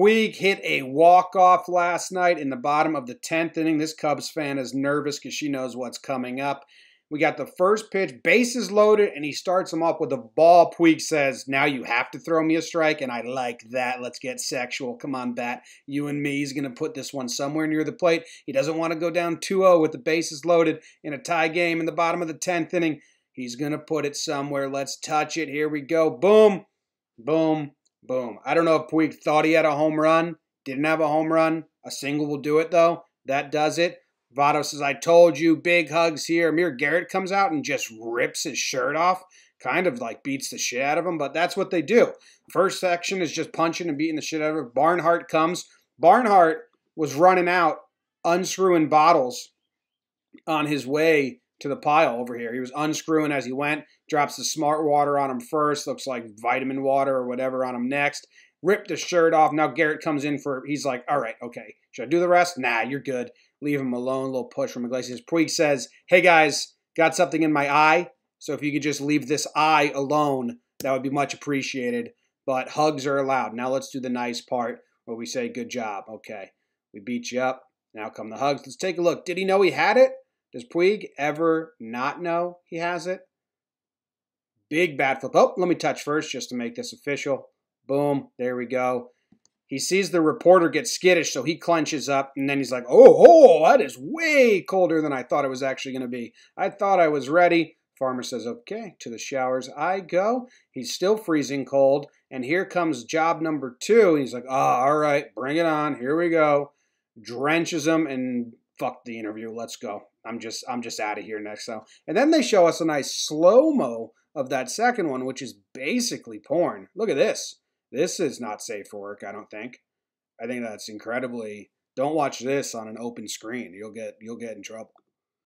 Puig hit a walk-off last night in the bottom of the 10th inning. This Cubs fan is nervous because she knows what's coming up. We got the first pitch, bases loaded, and he starts him off with a ball. Puig says, Now you have to throw me a strike, and I like that. Let's get sexual. Come on, Bat. You and me. He's going to put this one somewhere near the plate. He doesn't want to go down 2 0 with the bases loaded in a tie game in the bottom of the 10th inning. He's going to put it somewhere. Let's touch it. Here we go. Boom, boom, boom. I don't know if Puig thought he had a home run, didn't have a home run. A single will do it, though. That does it. Votto says, I told you, big hugs here. Amir Garrett comes out and just rips his shirt off, kind of like beats the shit out of him, but that's what they do. First section is just punching and beating the shit out of him. Barnhart comes. Barnhart was running out, unscrewing bottles on his way to the pile over here. He was unscrewing as he went, drops the smart water on him first, looks like vitamin water or whatever on him next. Ripped the shirt off. Now Garrett comes in for, he's like, all right, okay. Should I do the rest? Nah, you're good. Leave him alone. A little push from Iglesias. Puig says, hey guys, got something in my eye. So if you could just leave this eye alone, that would be much appreciated. But hugs are allowed. Now let's do the nice part where we say, good job. Okay. We beat you up. Now come the hugs. Let's take a look. Did he know he had it? Does Puig ever not know he has it? Big bat flip. Oh, let me touch first just to make this official. Boom. There we go. He sees the reporter get skittish, so he clenches up, and then he's like, oh, oh, that is way colder than I thought it was actually going to be. I thought I was ready. Farmer says, okay, to the showers I go. He's still freezing cold, and here comes job number two. He's like, oh, all right, bring it on. Here we go. Drenches him, and fuck the interview. Let's go. I'm just I'm just out of here next so. And then they show us a nice slow-mo of that second one, which is basically porn. Look at this. This is not safe for work, I don't think. I think that's incredibly don't watch this on an open screen. You'll get you'll get in trouble.